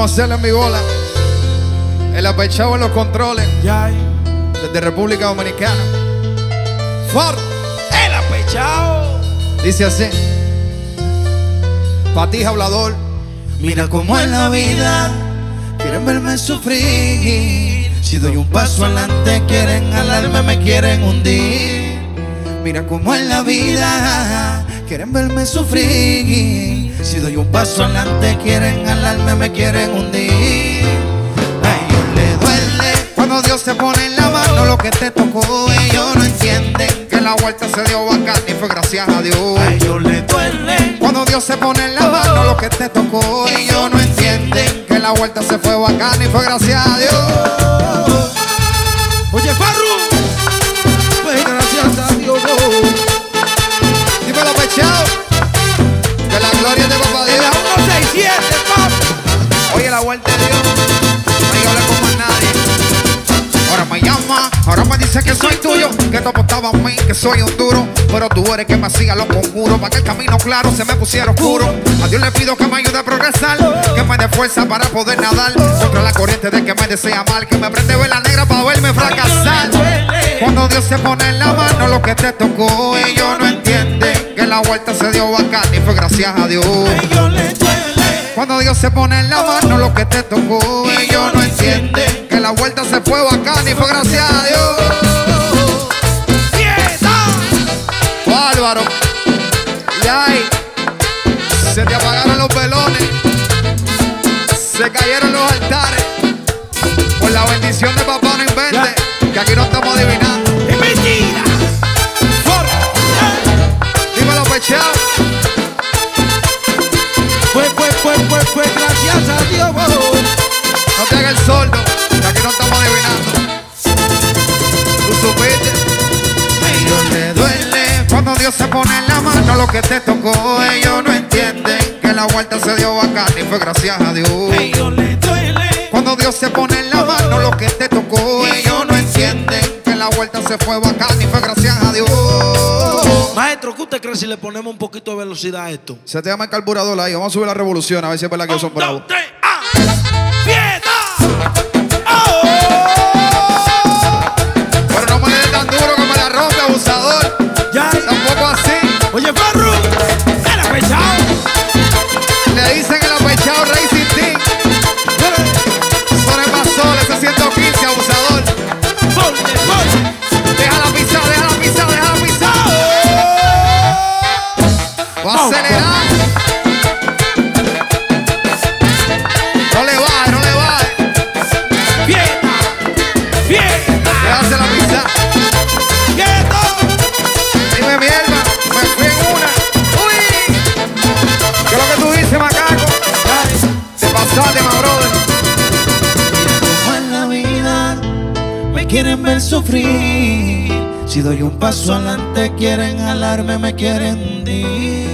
Vamos a hacerle en mi bola. El apechado en los controles. Desde República Dominicana. Ford. El apechado. Dice así. Patija hablador. Mira cómo es la vida. Quieren verme sufrir. Si doy un paso adelante, quieren alarme, me quieren hundir. Mira cómo es la vida. Quieren verme sufrir. Si doy un paso adelante, quieren alarme, me quieren hundir. A ellos le duele Cuando Dios te pone en la mano lo que te tocó. ellos no entienden. Que la vuelta se dio bacán y fue gracias a Dios. A ellos le duele. Cuando Dios se pone en la mano lo que te tocó. Ellos no entienden. Que la vuelta se fue bacán y fue gracias a Dios. Ahora me dice que soy tuyo, que tú apostabas a mí, que soy un duro, pero tú eres que me hacía los conjuros, para que el camino claro se me pusiera oscuro. A Dios le pido que me ayude a progresar, que me dé fuerza para poder nadar contra la corriente de que me desea mal, que me prende vela negra para verme fracasar. Cuando Dios se pone en la mano lo que te tocó, ellos no entienden que la vuelta se dio bacán y fue gracias a Dios. Cuando Dios se pone en la mano lo que Y ay, se te apagaron los velones, se cayeron los altares. Por la bendición de papá no invente, que aquí no estamos adivinando. ¡Es mentira! Dímelo pechado, Fue, fue, fue, fue, fue gracias a Dios. no te hagas el sordo, Dios se pone en la mano lo que te tocó, ellos no entienden que la vuelta se dio bacán y fue gracias a Dios. Ellos le duele. Cuando Dios se pone en la mano lo que te tocó, ellos no entienden que la vuelta se fue bacán y fue gracias a Dios. Maestro, ¿qué usted cree si le ponemos un poquito de velocidad a esto? Se te llama el carburador ahí, vamos a subir la revolución a ver si es verdad que ellos son bravos. tres, Va a acelerar. No le baje, no le baje. Fiesta. Fiesta. Déjasela pisar. Quieto. Dime mierda, me fui en una. Uy. ¿Qué es lo que tú dices, macaco? Te pasaste, my brother. Como en la vida me quieren ver sufrir. Si doy un paso adelante quieren alarme, me quieren hundir.